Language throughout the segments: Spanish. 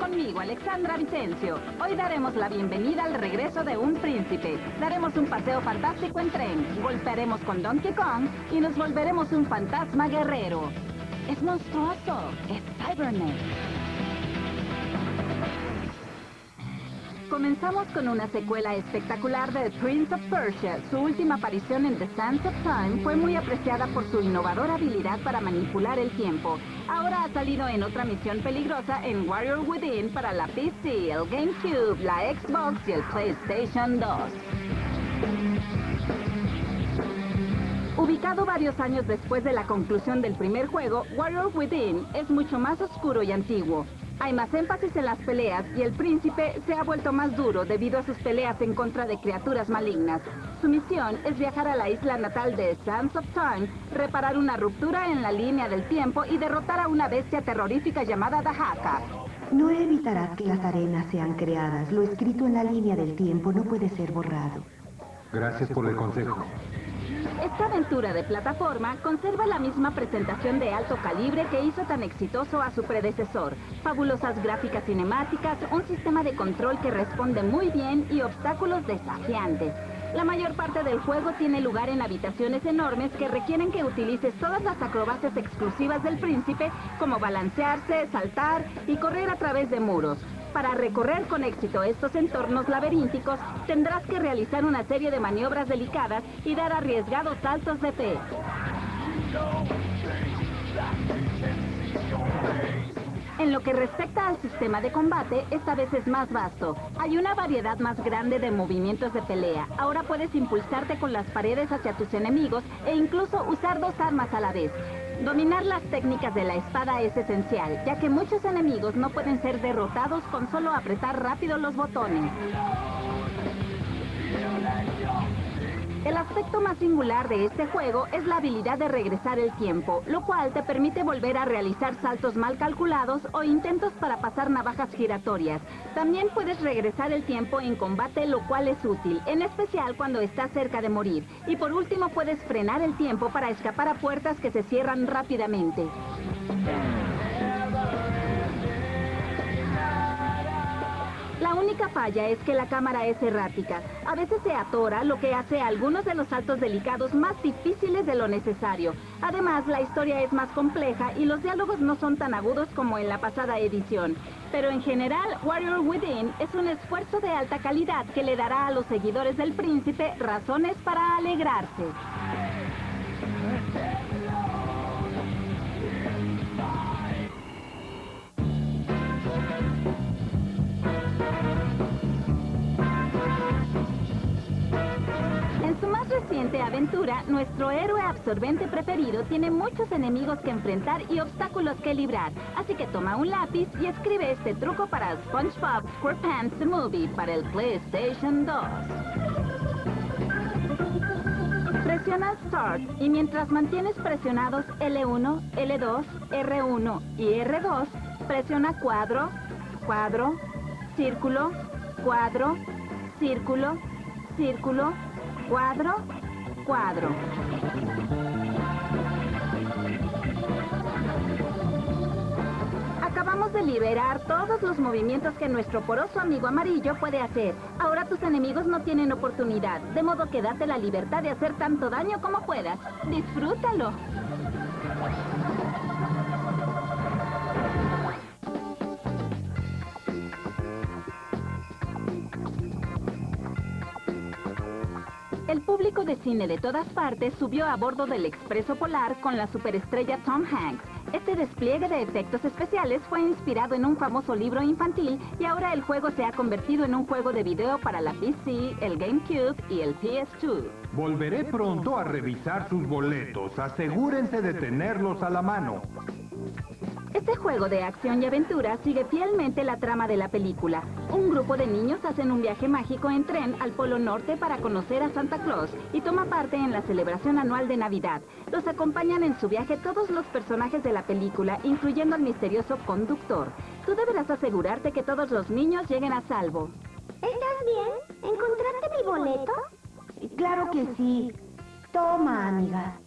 Conmigo, Alexandra Vicencio. Hoy daremos la bienvenida al regreso de un príncipe. Daremos un paseo fantástico en tren, golpearemos con Donkey Kong y nos volveremos un fantasma guerrero. Es monstruoso, es Cybernet. Comenzamos con una secuela espectacular de Prince of Persia. Su última aparición en The Sands of Time fue muy apreciada por su innovadora habilidad para manipular el tiempo. Ahora ha salido en otra misión peligrosa en Warrior Within para la PC, el GameCube, la Xbox y el PlayStation 2. Ubicado varios años después de la conclusión del primer juego, Warrior Within es mucho más oscuro y antiguo. Hay más énfasis en las peleas y el príncipe se ha vuelto más duro debido a sus peleas en contra de criaturas malignas. Su misión es viajar a la isla natal de Sands of Time, reparar una ruptura en la línea del tiempo y derrotar a una bestia terrorífica llamada Dahaka. No evitarás que las arenas sean creadas. Lo escrito en la línea del tiempo no puede ser borrado. Gracias por el consejo. Esta aventura de plataforma conserva la misma presentación de alto calibre que hizo tan exitoso a su predecesor. Fabulosas gráficas cinemáticas, un sistema de control que responde muy bien y obstáculos desafiantes. La mayor parte del juego tiene lugar en habitaciones enormes que requieren que utilices todas las acrobacias exclusivas del príncipe, como balancearse, saltar y correr a través de muros. Para recorrer con éxito estos entornos laberínticos, tendrás que realizar una serie de maniobras delicadas y dar arriesgados saltos de fe. En lo que respecta al sistema de combate, esta vez es más vasto. Hay una variedad más grande de movimientos de pelea. Ahora puedes impulsarte con las paredes hacia tus enemigos e incluso usar dos armas a la vez. Dominar las técnicas de la espada es esencial, ya que muchos enemigos no pueden ser derrotados con solo apretar rápido los botones. El aspecto más singular de este juego es la habilidad de regresar el tiempo, lo cual te permite volver a realizar saltos mal calculados o intentos para pasar navajas giratorias. También puedes regresar el tiempo en combate, lo cual es útil, en especial cuando estás cerca de morir. Y por último puedes frenar el tiempo para escapar a puertas que se cierran rápidamente. Única falla es que la cámara es errática. A veces se atora, lo que hace algunos de los saltos delicados más difíciles de lo necesario. Además, la historia es más compleja y los diálogos no son tan agudos como en la pasada edición. Pero en general, Warrior Within es un esfuerzo de alta calidad que le dará a los seguidores del príncipe razones para alegrarse. Más reciente aventura, nuestro héroe absorbente preferido tiene muchos enemigos que enfrentar y obstáculos que librar. Así que toma un lápiz y escribe este truco para SpongeBob SquarePants The Movie para el PlayStation 2. Presiona Start y mientras mantienes presionados L1, L2, R1 y R2, presiona cuadro, cuadro, círculo, cuadro, círculo, círculo, cuadro, cuadro. Acabamos de liberar todos los movimientos que nuestro poroso amigo amarillo puede hacer. Ahora tus enemigos no tienen oportunidad, de modo que date la libertad de hacer tanto daño como puedas. Disfrútalo. Cine de todas partes subió a bordo del Expreso Polar con la superestrella Tom Hanks. Este despliegue de efectos especiales fue inspirado en un famoso libro infantil y ahora el juego se ha convertido en un juego de video para la PC, el GameCube y el PS2. Volveré pronto a revisar sus boletos. Asegúrense de tenerlos a la mano. Este juego de acción y aventura sigue fielmente la trama de la película. Un grupo de niños hacen un viaje mágico en tren al Polo Norte para conocer a Santa Claus y toma parte en la celebración anual de Navidad. Los acompañan en su viaje todos los personajes de la película, incluyendo al misterioso conductor. Tú deberás asegurarte que todos los niños lleguen a salvo. ¿Estás bien? ¿Encontraste mi boleto? Claro que sí. Toma, amiga.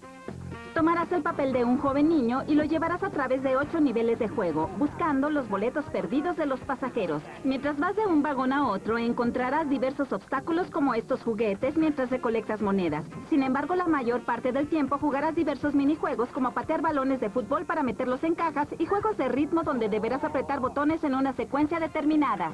Tomarás el papel de un joven niño y lo llevarás a través de ocho niveles de juego, buscando los boletos perdidos de los pasajeros. Mientras vas de un vagón a otro, encontrarás diversos obstáculos como estos juguetes mientras recolectas monedas. Sin embargo, la mayor parte del tiempo jugarás diversos minijuegos como patear balones de fútbol para meterlos en cajas y juegos de ritmo donde deberás apretar botones en una secuencia determinada.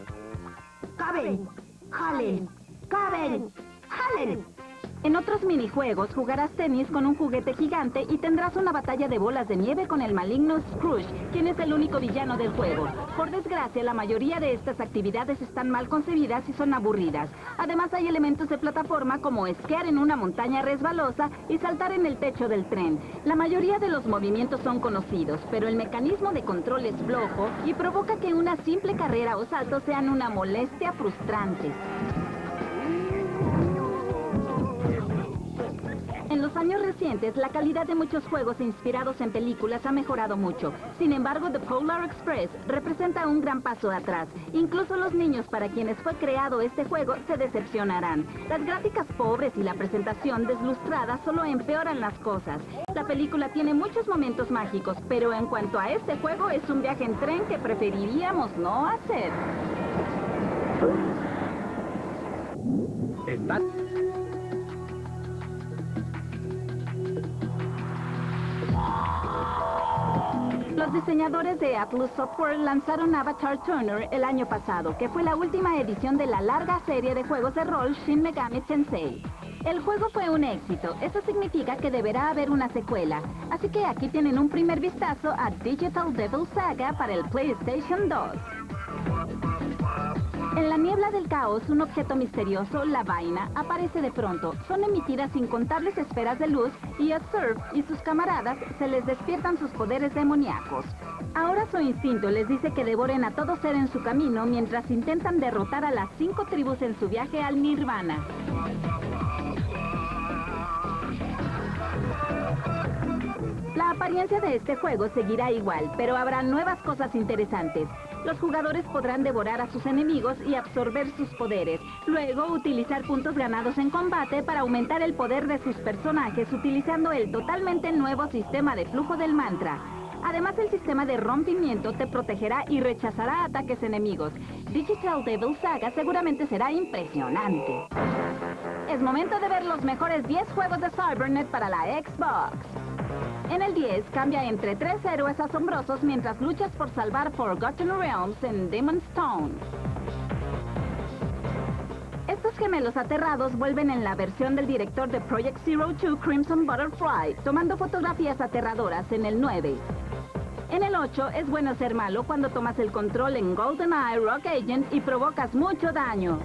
¡Caben! ¡Jalen! ¡Caben! ¡Jalen! En otros minijuegos jugarás tenis con un juguete gigante y tendrás una batalla de bolas de nieve con el maligno Scrooge, quien es el único villano del juego. Por desgracia, la mayoría de estas actividades están mal concebidas y son aburridas. Además, hay elementos de plataforma como esquiar en una montaña resbalosa y saltar en el techo del tren. La mayoría de los movimientos son conocidos, pero el mecanismo de control es flojo y provoca que una simple carrera o salto sean una molestia frustrante. Años recientes, la calidad de muchos juegos inspirados en películas ha mejorado mucho. Sin embargo, The Polar Express representa un gran paso atrás. Incluso los niños para quienes fue creado este juego se decepcionarán. Las gráficas pobres y la presentación deslustrada solo empeoran las cosas. La película tiene muchos momentos mágicos, pero en cuanto a este juego es un viaje en tren que preferiríamos no hacer. Está... diseñadores de Atlus Software lanzaron Avatar Turner el año pasado, que fue la última edición de la larga serie de juegos de rol Shin Megami Tensei. El juego fue un éxito, eso significa que deberá haber una secuela, así que aquí tienen un primer vistazo a Digital Devil Saga para el PlayStation 2. En la niebla del caos, un objeto misterioso, la vaina, aparece de pronto. Son emitidas incontables esferas de luz y a Surf y sus camaradas se les despiertan sus poderes demoníacos. Ahora su instinto les dice que devoren a todo ser en su camino mientras intentan derrotar a las cinco tribus en su viaje al Nirvana. La apariencia de este juego seguirá igual, pero habrá nuevas cosas interesantes. Los jugadores podrán devorar a sus enemigos y absorber sus poderes. Luego, utilizar puntos ganados en combate para aumentar el poder de sus personajes utilizando el totalmente nuevo sistema de flujo del mantra. Además, el sistema de rompimiento te protegerá y rechazará ataques enemigos. Digital Devil Saga seguramente será impresionante. Es momento de ver los mejores 10 juegos de Cybernet para la Xbox. En el 10 cambia entre tres héroes asombrosos mientras luchas por salvar Forgotten Realms en Demon Stone. Estos gemelos aterrados vuelven en la versión del director de Project Zero 2 Crimson Butterfly, tomando fotografías aterradoras en el 9. En el 8 es bueno ser malo cuando tomas el control en GoldenEye Rock Agent y provocas mucho daño.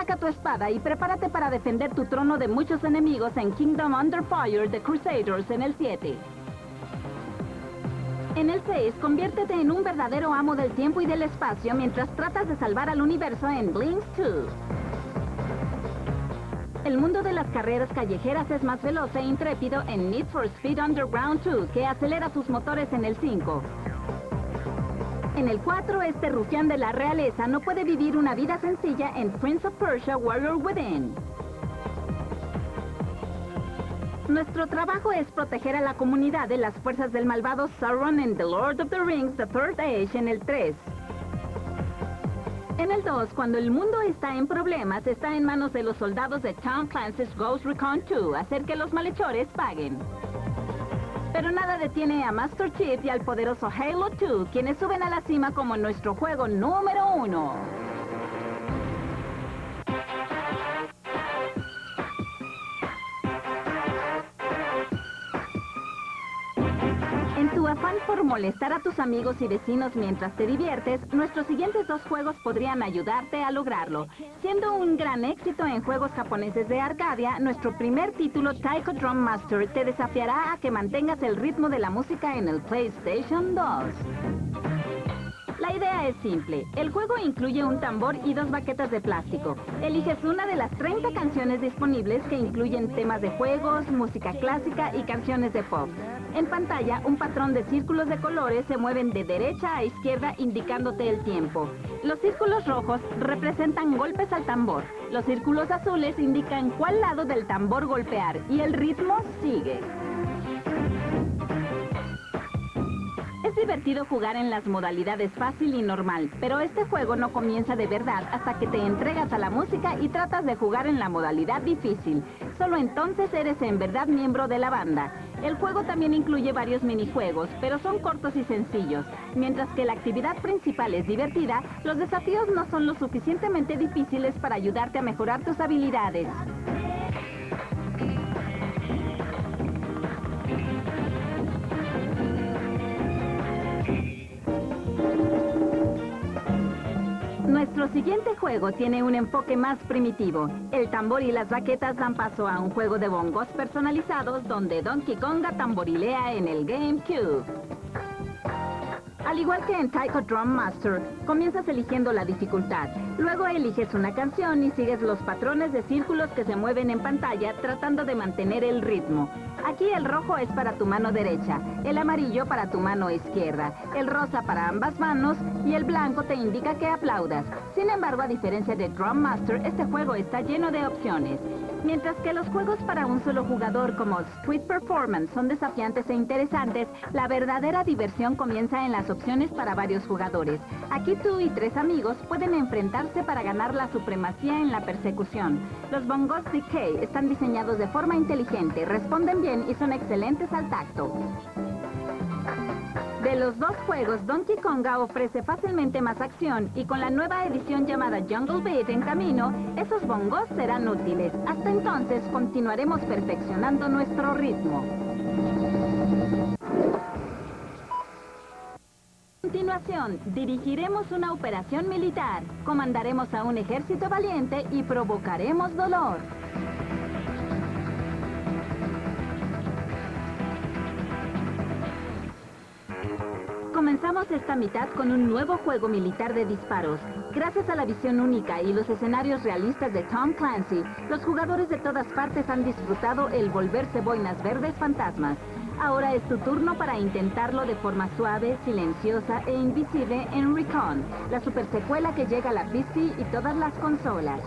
Saca tu espada y prepárate para defender tu trono de muchos enemigos en Kingdom Under Fire de Crusaders en el 7. En el 6, conviértete en un verdadero amo del tiempo y del espacio mientras tratas de salvar al universo en Blinks 2. El mundo de las carreras callejeras es más veloz e intrépido en Need for Speed Underground 2, que acelera sus motores en el 5. En el 4, este rufián de la realeza no puede vivir una vida sencilla en Prince of Persia Warrior Within. Nuestro trabajo es proteger a la comunidad de las fuerzas del malvado Sauron en The Lord of the Rings The Third Age en el 3. En el 2, cuando el mundo está en problemas, está en manos de los soldados de Tom Clancy's Ghost Recon 2 hacer que los malhechores paguen. Pero nada detiene a Master Chief y al poderoso Halo 2, quienes suben a la cima como nuestro juego número uno. En tu afán por molestar a tus amigos y vecinos mientras te diviertes, nuestros siguientes dos juegos podrían ayudarte a lograrlo. Siendo un gran éxito en juegos japoneses de Arcadia, nuestro primer título, Taiko Drum Master, te desafiará a que mantengas el ritmo de la música en el PlayStation 2. La idea es simple. El juego incluye un tambor y dos baquetas de plástico. Eliges una de las 30 canciones disponibles que incluyen temas de juegos, música clásica y canciones de pop. En pantalla, un patrón de círculos de colores se mueven de derecha a izquierda indicándote el tiempo. Los círculos rojos representan golpes al tambor. Los círculos azules indican cuál lado del tambor golpear y el ritmo sigue. Divertido jugar en las modalidades fácil y normal, pero este juego no comienza de verdad hasta que te entregas a la música y tratas de jugar en la modalidad difícil. Solo entonces eres en verdad miembro de la banda. El juego también incluye varios minijuegos, pero son cortos y sencillos. Mientras que la actividad principal es divertida, los desafíos no son lo suficientemente difíciles para ayudarte a mejorar tus habilidades. Nuestro siguiente juego tiene un enfoque más primitivo. El tambor y las baquetas dan paso a un juego de bongos personalizados donde Donkey Konga tamborilea en el GameCube. Al igual que en Taiko Drum Master, comienzas eligiendo la dificultad. Luego eliges una canción y sigues los patrones de círculos que se mueven en pantalla tratando de mantener el ritmo. Aquí el rojo es para tu mano derecha, el amarillo para tu mano izquierda, el rosa para ambas manos y el blanco te indica que aplaudas. Sin embargo, a diferencia de Drum Master, este juego está lleno de opciones. Mientras que los juegos para un solo jugador como Street Performance son desafiantes e interesantes, la verdadera diversión comienza en las opciones para varios jugadores. Aquí tú y tres amigos pueden enfrentarse para ganar la supremacía en la persecución. Los bongos Decay están diseñados de forma inteligente, responden bien y son excelentes al tacto. De los dos juegos, Donkey Konga ofrece fácilmente más acción y con la nueva edición llamada Jungle Beat en camino, esos bongos serán útiles. Hasta entonces continuaremos perfeccionando nuestro ritmo. A continuación, dirigiremos una operación militar, comandaremos a un ejército valiente y provocaremos dolor. Comenzamos esta mitad con un nuevo juego militar de disparos. Gracias a la visión única y los escenarios realistas de Tom Clancy, los jugadores de todas partes han disfrutado el volverse boinas verdes fantasmas. Ahora es tu turno para intentarlo de forma suave, silenciosa e invisible en Recon, la super secuela que llega a la PC y todas las consolas.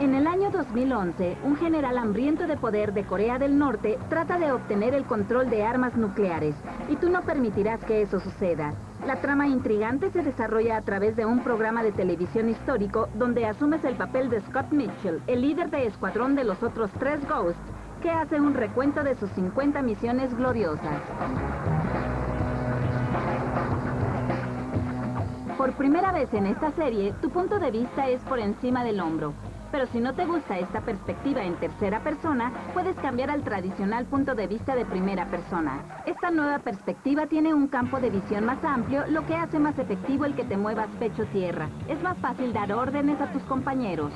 En el año 2011, un general hambriento de poder de Corea del Norte trata de obtener el control de armas nucleares, y tú no permitirás que eso suceda. La trama intrigante se desarrolla a través de un programa de televisión histórico donde asumes el papel de Scott Mitchell, el líder de escuadrón de los otros tres Ghosts, que hace un recuento de sus 50 misiones gloriosas. Por primera vez en esta serie, tu punto de vista es por encima del hombro. Pero si no te gusta esta perspectiva en tercera persona, puedes cambiar al tradicional punto de vista de primera persona. Esta nueva perspectiva tiene un campo de visión más amplio, lo que hace más efectivo el que te muevas pecho tierra. Es más fácil dar órdenes a tus compañeros.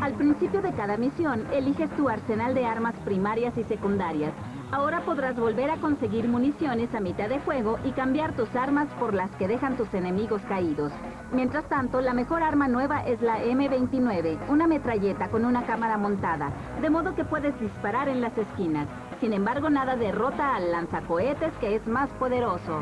Al principio de cada misión, eliges tu arsenal de armas primarias y secundarias. Ahora podrás volver a conseguir municiones a mitad de juego y cambiar tus armas por las que dejan tus enemigos caídos. Mientras tanto, la mejor arma nueva es la M29, una metralleta con una cámara montada, de modo que puedes disparar en las esquinas. Sin embargo, nada derrota al lanzacohetes que es más poderoso.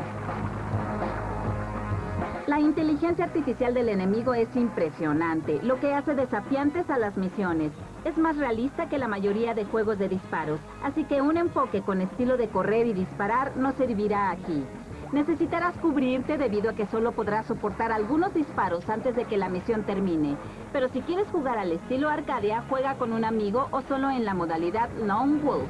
La inteligencia artificial del enemigo es impresionante, lo que hace desafiantes a las misiones. Es más realista que la mayoría de juegos de disparos, así que un enfoque con estilo de correr y disparar no servirá aquí. Necesitarás cubrirte debido a que solo podrás soportar algunos disparos antes de que la misión termine. Pero si quieres jugar al estilo Arcadia, juega con un amigo o solo en la modalidad Lone Wolf.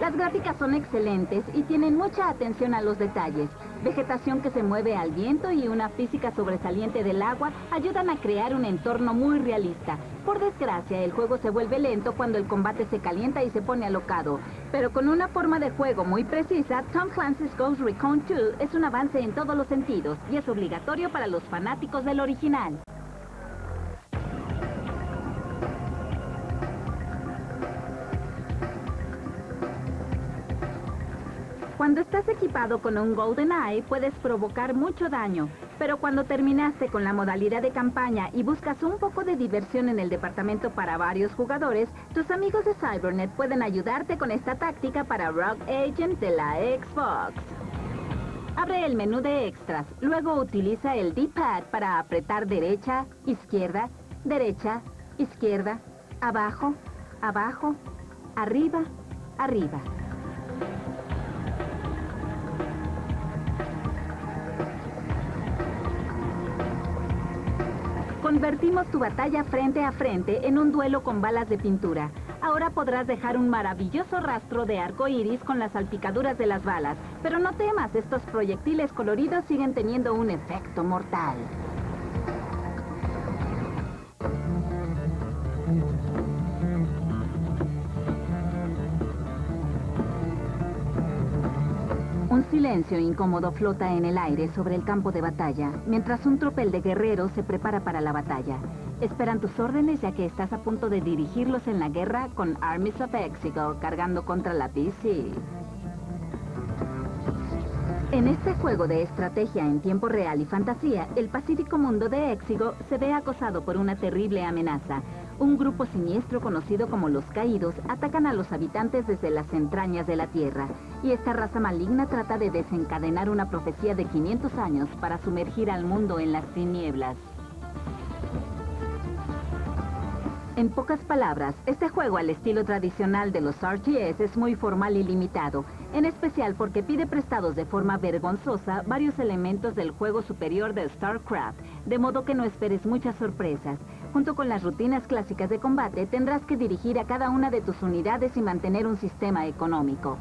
Las gráficas son excelentes y tienen mucha atención a los detalles. Vegetación que se mueve al viento y una física sobresaliente del agua ayudan a crear un entorno muy realista. Por desgracia, el juego se vuelve lento cuando el combate se calienta y se pone alocado. Pero con una forma de juego muy precisa, Tom Clancy's Ghost Recon 2 es un avance en todos los sentidos y es obligatorio para los fanáticos del original. Cuando estás equipado con un Golden Eye, puedes provocar mucho daño, pero cuando terminaste con la modalidad de campaña y buscas un poco de diversión en el departamento para varios jugadores, tus amigos de Cybernet pueden ayudarte con esta táctica para Rock Agent de la Xbox. Abre el menú de extras, luego utiliza el D-pad para apretar derecha, izquierda, derecha, izquierda, abajo, abajo, arriba, arriba. Convertimos tu batalla frente a frente en un duelo con balas de pintura. Ahora podrás dejar un maravilloso rastro de arco iris con las salpicaduras de las balas. Pero no temas, estos proyectiles coloridos siguen teniendo un efecto mortal. Silencio incómodo flota en el aire sobre el campo de batalla, mientras un tropel de guerreros se prepara para la batalla. Esperan tus órdenes ya que estás a punto de dirigirlos en la guerra con Armies of Exegol cargando contra la PC. En este juego de estrategia en tiempo real y fantasía, el pacífico mundo de Exigo se ve acosado por una terrible amenaza. Un grupo siniestro conocido como los Caídos atacan a los habitantes desde las entrañas de la Tierra, y esta raza maligna trata de desencadenar una profecía de 500 años para sumergir al mundo en las tinieblas. En pocas palabras, este juego al estilo tradicional de los RTS es muy formal y limitado, en especial porque pide prestados de forma vergonzosa varios elementos del juego superior de StarCraft, de modo que no esperes muchas sorpresas. Junto con las rutinas clásicas de combate, tendrás que dirigir a cada una de tus unidades y mantener un sistema económico.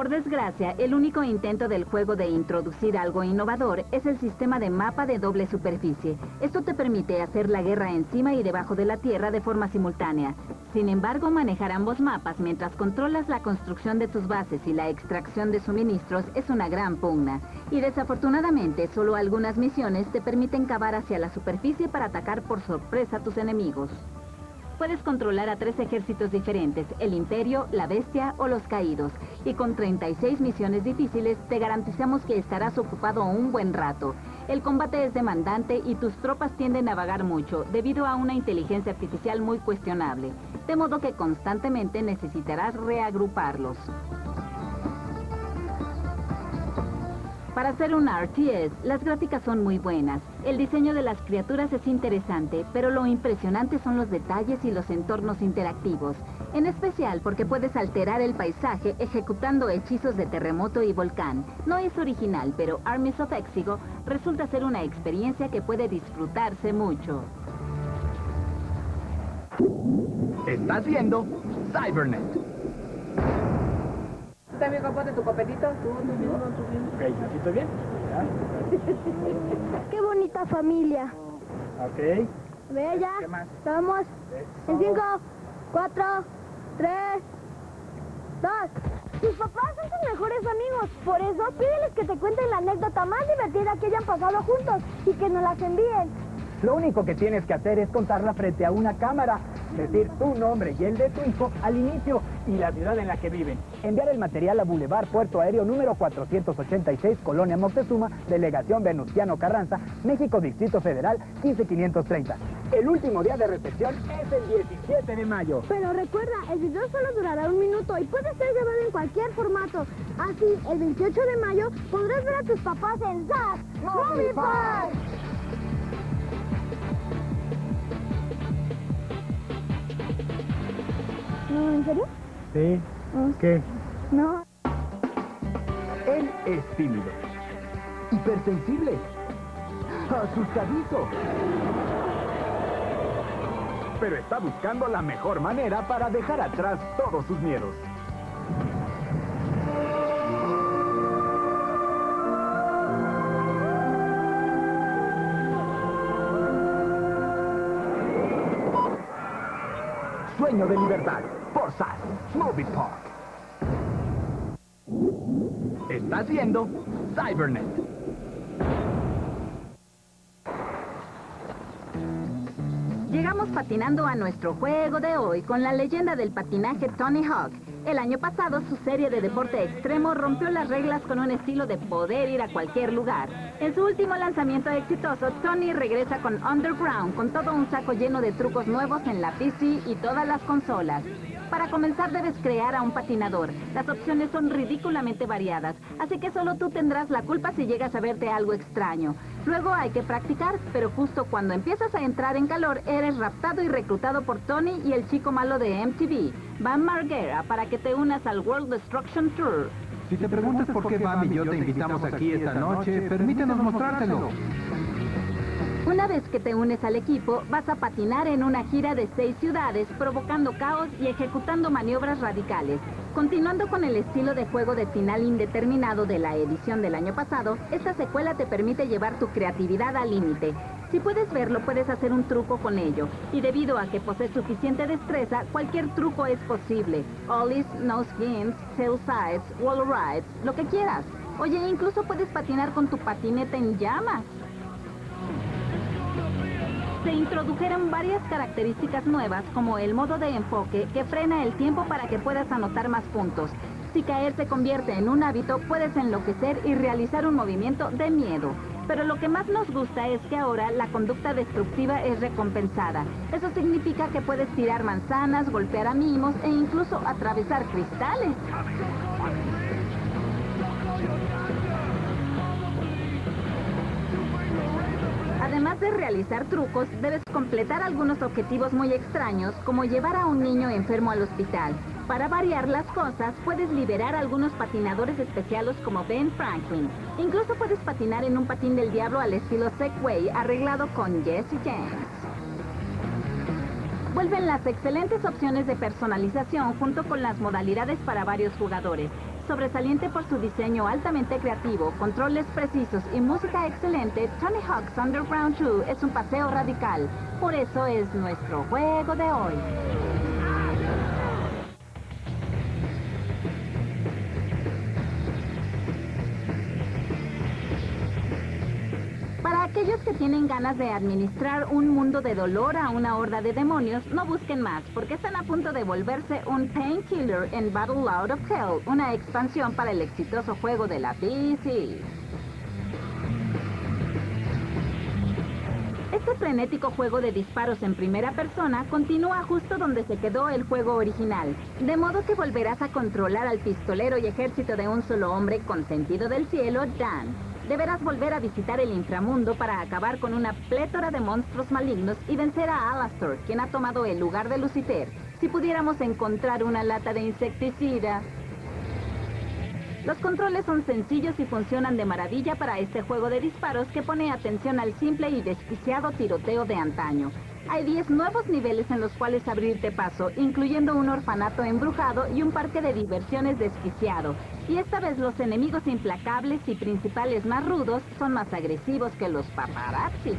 Por desgracia, el único intento del juego de introducir algo innovador es el sistema de mapa de doble superficie. Esto te permite hacer la guerra encima y debajo de la Tierra de forma simultánea. Sin embargo, manejar ambos mapas mientras controlas la construcción de tus bases y la extracción de suministros es una gran pugna. Y desafortunadamente, solo algunas misiones te permiten cavar hacia la superficie para atacar por sorpresa a tus enemigos. Puedes controlar a tres ejércitos diferentes, el Imperio, la Bestia o los Caídos. Y con 36 misiones difíciles, te garantizamos que estarás ocupado un buen rato. El combate es demandante y tus tropas tienden a vagar mucho, debido a una inteligencia artificial muy cuestionable. De modo que constantemente necesitarás reagruparlos. Para hacer un RTS, las gráficas son muy buenas. El diseño de las criaturas es interesante, pero lo impresionante son los detalles y los entornos interactivos. En especial porque puedes alterar el paisaje ejecutando hechizos de terremoto y volcán. No es original, pero Armies of Exigo resulta ser una experiencia que puede disfrutarse mucho. Estás viendo Cybernet. También componte tu copetito. Tú, tú mismo, tú mismo. Ok, ¿así estoy bien? Qué bonita familia. Ok. Ve ya. ¿Qué más? Vamos. En cinco, cuatro, tres, dos. Tus papás son tus mejores amigos. Por eso, pídeles que te cuenten la anécdota más divertida que hayan pasado juntos y que nos las envíen. Lo único que tienes que hacer es contarla frente a una cámara, decir tu nombre y el de tu hijo al inicio y la ciudad en la que viven. Enviar el material a Boulevard Puerto Aéreo número 486, Colonia Moctezuma, Delegación Venustiano Carranza, México Distrito Federal 15530. El último día de recepción es el 17 de mayo. Pero recuerda, el video solo durará un minuto y puede ser grabado en cualquier formato. Así, el 28 de mayo podrás ver a tus papás en ZAP Movie Park. ¿No, en serio? Sí. No. ¿Qué? No. Él es tímido, hipersensible, asustadizo. Pero está buscando la mejor manera para dejar atrás todos sus miedos. Sueño de libertad, Movie Park. Estás viendo Cybernet. Llegamos patinando a nuestro juego de hoy con la leyenda del patinaje Tony Hawk. El año pasado su serie de deporte extremo rompió las reglas con un estilo de poder ir a cualquier lugar. En su último lanzamiento exitoso, Tony regresa con Underground con todo un saco lleno de trucos nuevos en la PC y todas las consolas. Para comenzar debes crear a un patinador. Las opciones son ridículamente variadas, así que solo tú tendrás la culpa si llegas a verte algo extraño. Luego hay que practicar, pero justo cuando empiezas a entrar en calor, eres raptado y reclutado por Tony y el chico malo de MTV, Van Margera, para que te unas al World Destruction Tour. Si te preguntas por qué Bam y yo te invitamos aquí esta noche, permítenos mostrártelo. Una vez que te unes al equipo, vas a patinar en una gira de seis ciudades, provocando caos y ejecutando maniobras radicales. Continuando con el estilo de juego de final indeterminado de la edición del año pasado, esta secuela te permite llevar tu creatividad al límite. Si puedes verlo, puedes hacer un truco con ello. Y debido a que posees suficiente destreza, cualquier truco es posible. Ollies, no skins, sides, wall rides, lo que quieras. Oye, incluso puedes patinar con tu patineta en llamas se introdujeron varias características nuevas como el modo de enfoque que frena el tiempo para que puedas anotar más puntos. Si caer se convierte en un hábito, puedes enloquecer y realizar un movimiento de miedo. Pero lo que más nos gusta es que ahora la conducta destructiva es recompensada. Eso significa que puedes tirar manzanas, golpear a mimos e incluso atravesar cristales. De realizar trucos, debes completar algunos objetivos muy extraños, como llevar a un niño enfermo al hospital. Para variar las cosas, puedes liberar algunos patinadores especiales como Ben Franklin. Incluso puedes patinar en un patín del diablo al estilo Segway, arreglado con Jesse James. Vuelven las excelentes opciones de personalización junto con las modalidades para varios jugadores sobresaliente por su diseño altamente creativo, controles precisos y música excelente, Tony Hawk's Underground 2 es un paseo radical. Por eso es nuestro juego de hoy. Tienen ganas de administrar un mundo de dolor a una horda de demonios, no busquen más, porque están a punto de volverse un painkiller en Battle Out of Hell, una expansión para el exitoso juego de la PC. Este frenético juego de disparos en primera persona continúa justo donde se quedó el juego original, de modo que volverás a controlar al pistolero y ejército de un solo hombre consentido del cielo, Dan deberás volver a visitar el inframundo para acabar con una plétora de monstruos malignos y vencer a Alastor, quien ha tomado el lugar de Lucifer. Si pudiéramos encontrar una lata de insecticida... Los controles son sencillos y funcionan de maravilla para este juego de disparos que pone atención al simple y desquiciado tiroteo de antaño. Hay 10 nuevos niveles en los cuales abrirte paso, incluyendo un orfanato embrujado y un parque de diversiones desquiciado. Y esta vez los enemigos implacables y principales más rudos son más agresivos que los paparazzi.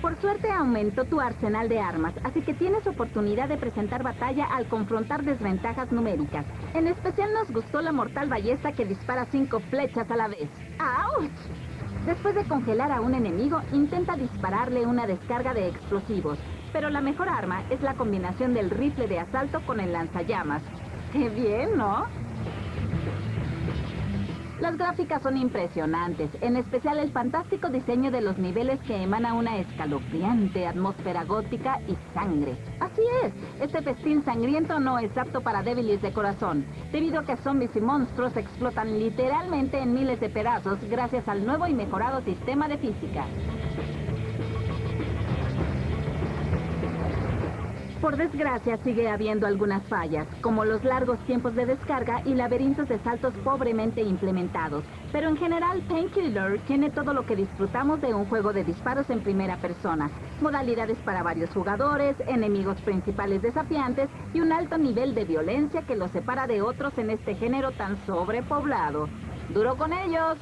Por suerte aumentó tu arsenal de armas, así que tienes oportunidad de presentar batalla al confrontar desventajas numéricas. En especial nos gustó la mortal ballesta que dispara cinco flechas a la vez. ¡Auch! Después de congelar a un enemigo, intenta dispararle una descarga de explosivos. Pero la mejor arma es la combinación del rifle de asalto con el lanzallamas. ¡Qué bien, ¿no? Las gráficas son impresionantes, en especial el fantástico diseño de los niveles que emana una escalofriante atmósfera gótica y sangre. Así es, este festín sangriento no es apto para débiles de corazón, debido a que zombies y monstruos explotan literalmente en miles de pedazos gracias al nuevo y mejorado sistema de física. Por desgracia, sigue habiendo algunas fallas, como los largos tiempos de descarga y laberintos de saltos pobremente implementados. Pero en general, Painkiller tiene todo lo que disfrutamos de un juego de disparos en primera persona. Modalidades para varios jugadores, enemigos principales desafiantes y un alto nivel de violencia que los separa de otros en este género tan sobrepoblado. ¡Duro con ellos!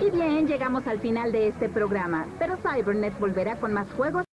Y bien, llegamos al final de este programa, pero Cybernet volverá con más juegos